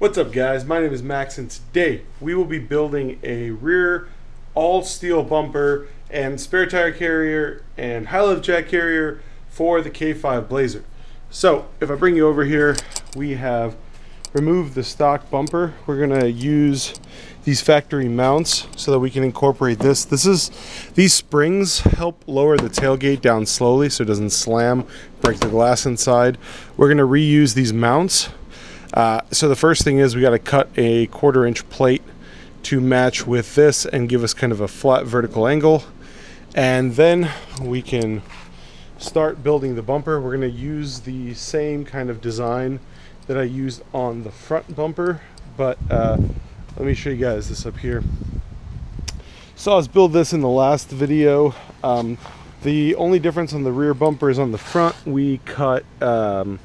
What's up guys, my name is Max and today we will be building a rear all steel bumper and spare tire carrier and high lift jack carrier for the K5 Blazer. So if I bring you over here, we have removed the stock bumper. We're gonna use these factory mounts so that we can incorporate this. This is, these springs help lower the tailgate down slowly so it doesn't slam, break the glass inside. We're gonna reuse these mounts uh, so the first thing is we got to cut a quarter inch plate to match with this and give us kind of a flat vertical angle. And then we can start building the bumper. We're going to use the same kind of design that I used on the front bumper, but uh, let me show you guys this up here. Saw us build this in the last video. Um, the only difference on the rear bumper is on the front. We cut um,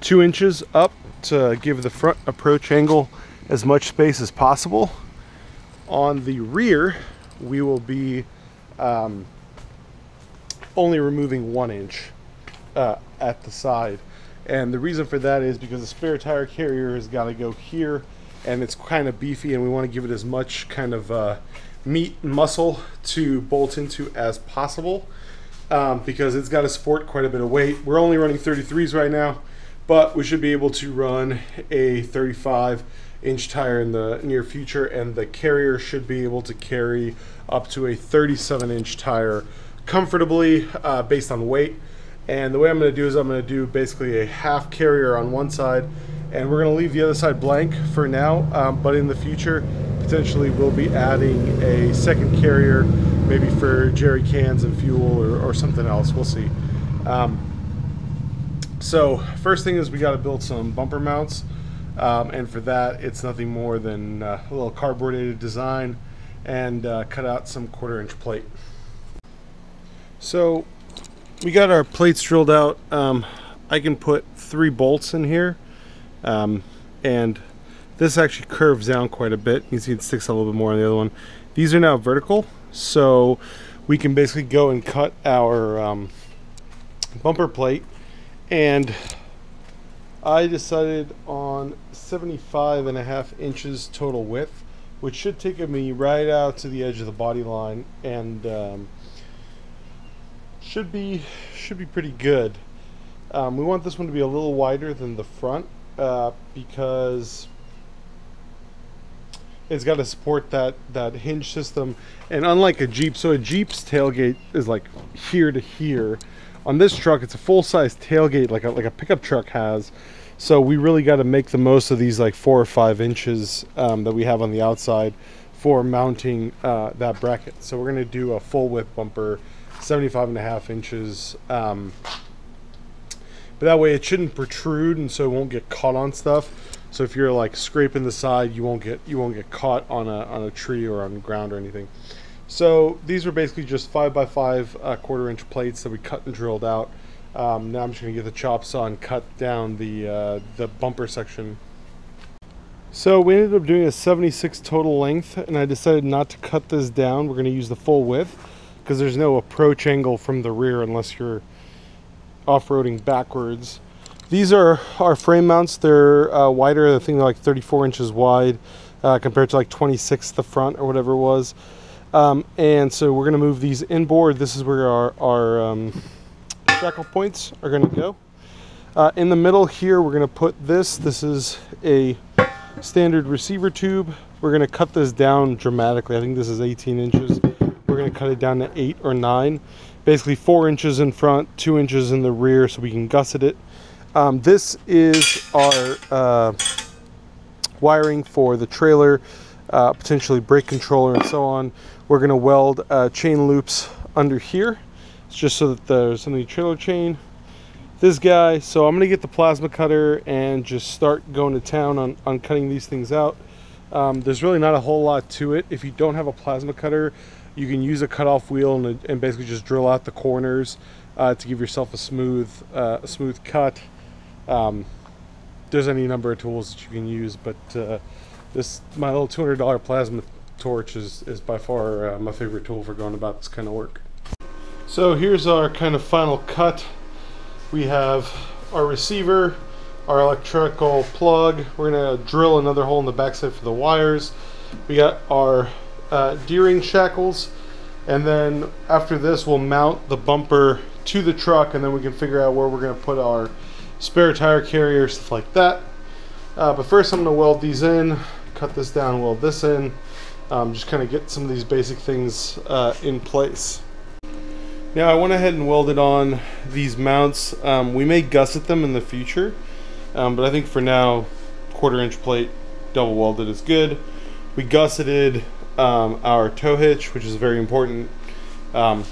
two inches up to give the front approach angle as much space as possible. On the rear, we will be um, only removing one inch uh, at the side. And the reason for that is because the spare tire carrier has got to go here and it's kind of beefy and we want to give it as much kind of uh, meat and muscle to bolt into as possible um, because it's got to support quite a bit of weight. We're only running 33s right now but we should be able to run a 35 inch tire in the near future and the carrier should be able to carry up to a 37 inch tire comfortably uh, based on weight. And the way I'm going to do is I'm going to do basically a half carrier on one side and we're going to leave the other side blank for now um, but in the future potentially we'll be adding a second carrier maybe for jerry cans and fuel or, or something else. We'll see. Um, so first thing is we got to build some bumper mounts. Um, and for that, it's nothing more than uh, a little cardboarded design and uh, cut out some quarter inch plate. So we got our plates drilled out. Um, I can put three bolts in here. Um, and this actually curves down quite a bit. You can see it sticks a little bit more on the other one. These are now vertical, so we can basically go and cut our um, bumper plate and I decided on 75 and a half inches total width which should take me right out to the edge of the body line and um, should be should be pretty good. Um, we want this one to be a little wider than the front uh, because it's got to support that that hinge system. And unlike a Jeep so a Jeep's tailgate is like here to here on this truck, it's a full-size tailgate like a, like a pickup truck has. So we really got to make the most of these like four or five inches um, that we have on the outside for mounting uh, that bracket. So we're going to do a full width bumper, 75 and a half inches. Um, but that way it shouldn't protrude and so it won't get caught on stuff. So if you're like scraping the side, you won't get you won't get caught on a on a tree or on ground or anything. So these were basically just 5 by 5 uh, quarter inch plates that we cut and drilled out. Um, now I'm just going to get the chop saw and cut down the, uh, the bumper section. So we ended up doing a 76 total length and I decided not to cut this down. We're going to use the full width because there's no approach angle from the rear unless you're off-roading backwards. These are our frame mounts. They're uh, wider. I think they're like 34 inches wide uh, compared to like 26 the front or whatever it was. Um, and so we're going to move these inboard. This is where our, our um, shackle points are going to go. Uh, in the middle here, we're going to put this. This is a standard receiver tube. We're going to cut this down dramatically. I think this is 18 inches. We're going to cut it down to 8 or 9. Basically 4 inches in front, 2 inches in the rear so we can gusset it. Um, this is our uh, wiring for the trailer, uh, potentially brake controller and so on. We're going to weld uh, chain loops under here. It's just so that there's any trailer chain. This guy, so I'm going to get the plasma cutter and just start going to town on, on cutting these things out. Um, there's really not a whole lot to it. If you don't have a plasma cutter, you can use a cutoff wheel and, and basically just drill out the corners uh, to give yourself a smooth, uh, a smooth cut. Um, there's any number of tools that you can use, but uh, this my little $200 plasma torch is, is by far uh, my favorite tool for going about this kind of work. So here's our kind of final cut. We have our receiver, our electrical plug. We're gonna drill another hole in the backside for the wires. We got our uh, D-ring shackles, and then after this, we'll mount the bumper to the truck, and then we can figure out where we're gonna put our spare tire carrier, stuff like that. Uh, but first, I'm gonna weld these in, cut this down, weld this in, um, just kind of get some of these basic things uh, in place. Now I went ahead and welded on these mounts. Um, we may gusset them in the future, um, but I think for now, quarter inch plate double welded is good. We gusseted um, our tow hitch, which is very important. Um,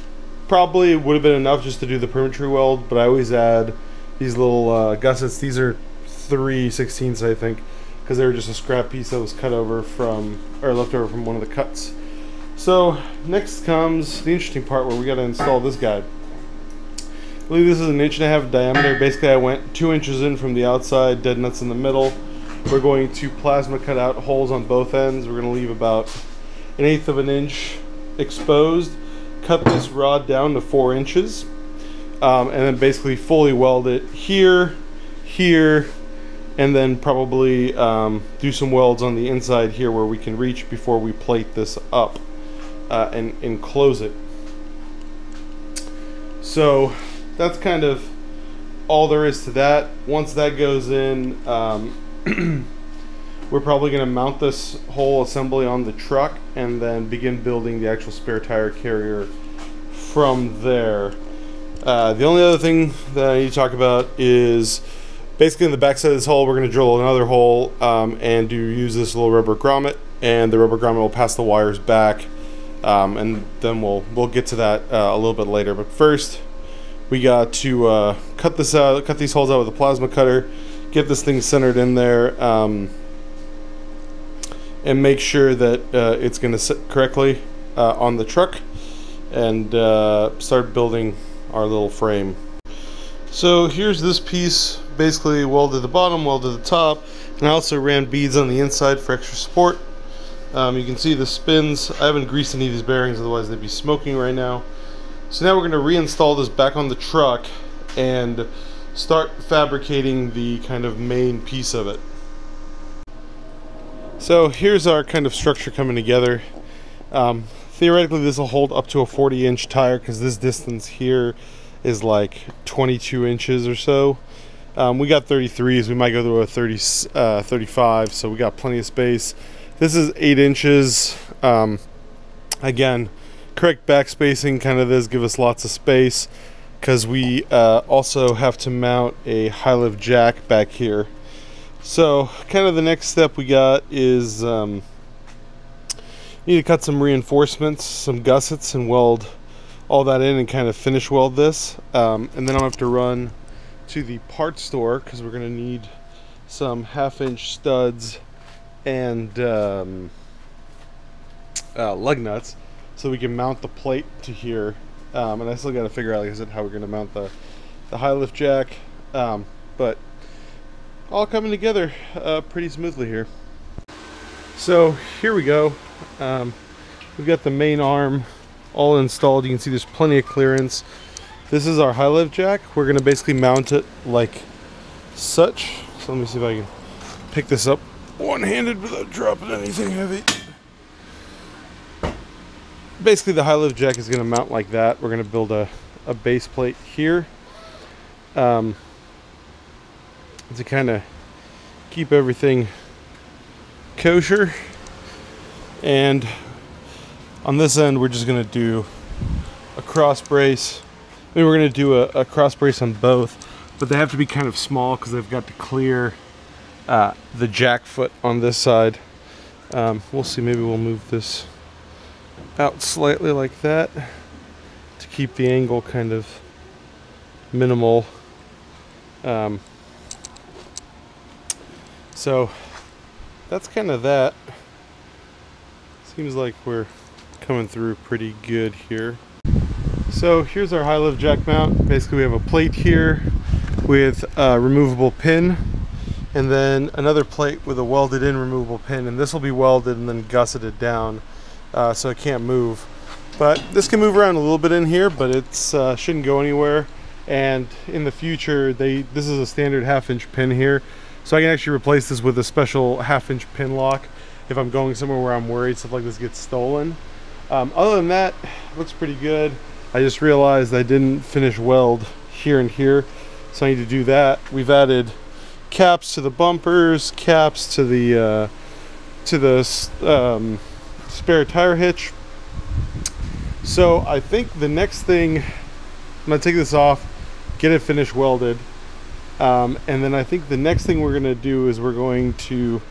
probably would have been enough just to do the perimetry weld, but I always add these little uh, gussets. These are 3 16ths, I think, because they were just a scrap piece that was cut over from, or left over from one of the cuts. So next comes the interesting part where we got to install this guy. I believe this is an inch and a half diameter. Basically, I went two inches in from the outside, dead nuts in the middle. We're going to plasma cut out holes on both ends. We're going to leave about an eighth of an inch exposed. Cut this rod down to four inches. Um, and then basically fully weld it here, here, and then probably um, do some welds on the inside here where we can reach before we plate this up uh, and, and close it. So that's kind of all there is to that. Once that goes in, um, we're probably going to mount this whole assembly on the truck and then begin building the actual spare tire carrier from there. Uh, the only other thing that I need to talk about is basically in the backside of this hole, we're going to drill another hole um, and do use this little rubber grommet, and the rubber grommet will pass the wires back, um, and then we'll we'll get to that uh, a little bit later. But first, we got to uh, cut this out, cut these holes out with a plasma cutter, get this thing centered in there, um, and make sure that uh, it's going to sit correctly uh, on the truck, and uh, start building our little frame. So here's this piece, basically welded the bottom, welded the top, and I also ran beads on the inside for extra support. Um, you can see the spins. I haven't greased any of these bearings, otherwise they'd be smoking right now. So now we're going to reinstall this back on the truck and start fabricating the kind of main piece of it. So here's our kind of structure coming together. Um, theoretically this will hold up to a 40 inch tire because this distance here is like 22 inches or so. Um, we got 33s. We might go to a 30, uh, 35, so we got plenty of space. This is eight inches. Um, again, correct back spacing kind of does give us lots of space because we uh, also have to mount a high lift jack back here. So, kind of the next step we got is um, need to cut some reinforcements, some gussets, and weld all that in and kind of finish weld this. Um, and then I'll have to run to the part store because we're going to need some half inch studs and um, uh, lug nuts so we can mount the plate to here. Um, and I still got to figure out, like I said, how we're going to mount the, the high lift jack. Um, but all coming together uh, pretty smoothly here. So here we go. Um, we've got the main arm all installed. You can see there's plenty of clearance. This is our high lift jack. We're going to basically mount it like such. So let me see if I can pick this up one-handed without dropping anything heavy. Basically the high lift jack is going to mount like that. We're going to build a, a base plate here. Um, to kind of keep everything kosher and on this end we're just going to do a cross brace We're going to do a, a, cross brace on both but they have to be kind of small because they've got to clear uh, the jack foot on this side um, we'll see maybe we'll move this out slightly like that to keep the angle kind of minimal um, so that's kind of that. Seems like we're coming through pretty good here. So here's our high lift jack mount. Basically we have a plate here with a removable pin and then another plate with a welded in removable pin and this will be welded and then gusseted down uh, so it can't move. But this can move around a little bit in here but it uh, shouldn't go anywhere. and in the future they this is a standard half inch pin here so I can actually replace this with a special half inch pin lock if I'm going somewhere where I'm worried stuff like this gets stolen um, other than that looks pretty good I just realized I didn't finish weld here and here so I need to do that. We've added caps to the bumpers caps to the uh, to the um, spare tire hitch. So I think the next thing I'm gonna take this off get it finished welded um, and then I think the next thing we're gonna do is we're going to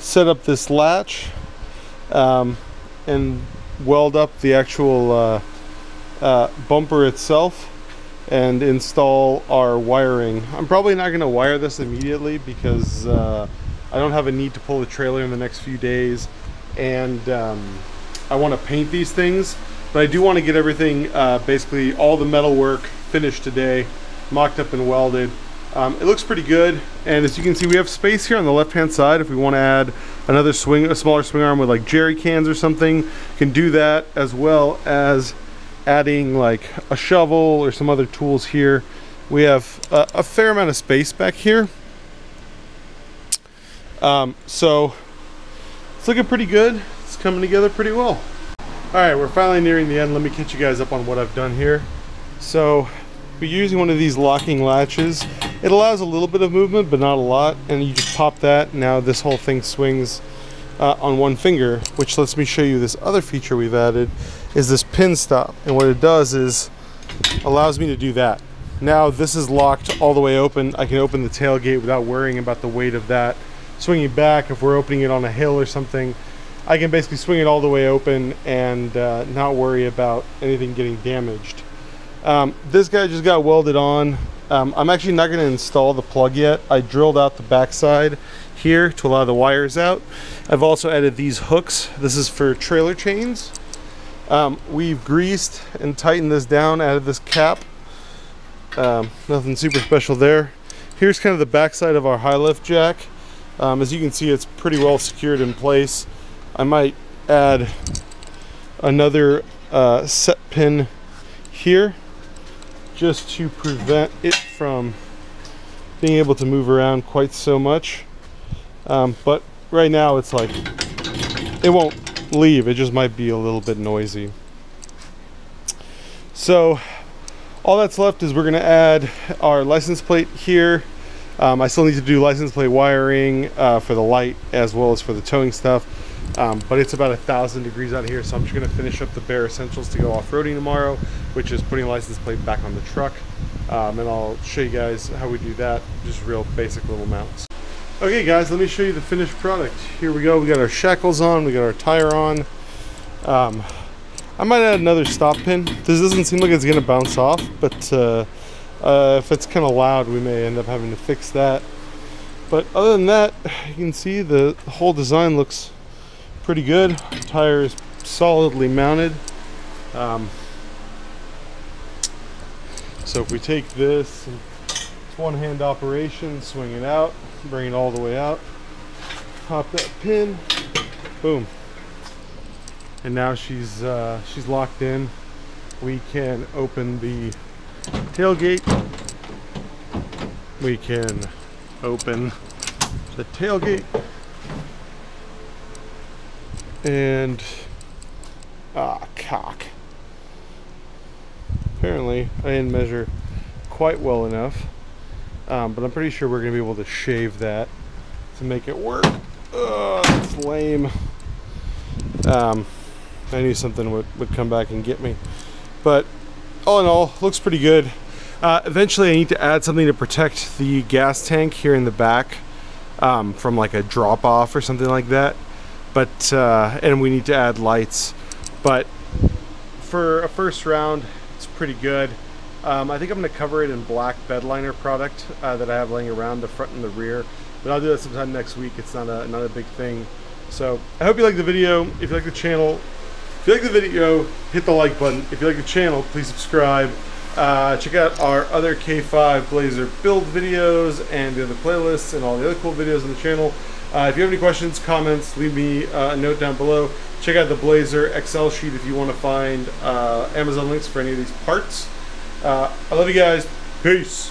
set up this latch um, and weld up the actual uh, uh, bumper itself and install our wiring. I'm probably not going to wire this immediately because uh, I don't have a need to pull the trailer in the next few days. And um, I want to paint these things but I do want to get everything uh, basically all the metal work finished today mocked up and welded. Um, it looks pretty good. And as you can see we have space here on the left hand side if we want to add another swing a smaller swing arm with like jerry cans or something. Can do that as well as adding like a shovel or some other tools here. We have a, a fair amount of space back here. Um, so it's looking pretty good. It's coming together pretty well. All right we're finally nearing the end. Let me catch you guys up on what I've done here. So we're using one of these locking latches. It allows a little bit of movement but not a lot. And you just pop that. Now this whole thing swings uh, on one finger which lets me show you this other feature we've added is this pin stop. And what it does is allows me to do that. Now this is locked all the way open. I can open the tailgate without worrying about the weight of that. Swinging back if we're opening it on a hill or something I can basically swing it all the way open and uh, not worry about anything getting damaged. Um, this guy just got welded on. Um, I'm actually not going to install the plug yet. I drilled out the backside here to allow the wires out. I've also added these hooks. This is for trailer chains um, we've greased and tightened this down added this cap um, nothing super special there here's kind of the backside of our high lift jack um, as you can see, it's pretty well secured in place. I might add another uh, set pin here just to prevent it from being able to move around quite so much. Um, but right now it's like, it won't leave. It just might be a little bit noisy. So all that's left is we're gonna add our license plate here um, I still need to do license plate wiring uh, for the light as well as for the towing stuff. Um, but it's about a thousand degrees out here, so I'm just gonna finish up the bare essentials to go off-roading tomorrow, which is putting license plate back on the truck. Um, and I'll show you guys how we do that, just real basic little mounts. Okay guys, let me show you the finished product. Here we go, we got our shackles on, we got our tire on. Um, I might add another stop pin. This doesn't seem like it's gonna bounce off, but uh, uh, if it's kind of loud, we may end up having to fix that. But other than that, you can see the, whole design looks pretty good. The tire is solidly mounted. Um, so if we take this, it's one hand operation, swing it out, bring it all the way out, pop that pin, boom. And now she's uh, she's locked in. We can open the tailgate. We can open the tailgate and ah cock apparently I didn't measure quite well enough um, but I'm pretty sure we're gonna be able to shave that to make it work it's lame um, I knew something would, would come back and get me but all in all, looks pretty good. Uh, eventually I need to add something to protect the gas tank here in the back um, from like a drop off or something like that. But, uh, and we need to add lights. But for a first round, it's pretty good. Um, I think I'm going to cover it in black bedliner product uh, that I have laying around the front and the rear. But I'll do that sometime next week. It's not a, not a big thing. So I hope you like the video. If you like the channel, if you like the video, hit the like button. If you like the channel, please subscribe. Uh, check out our other K5 Blazer build videos and the other playlists and all the other cool videos on the channel. Uh, if you have any questions, comments, leave me uh, a note down below. Check out the Blazer Excel sheet if you want to find uh, Amazon links for any of these parts. Uh, I love you guys. Peace.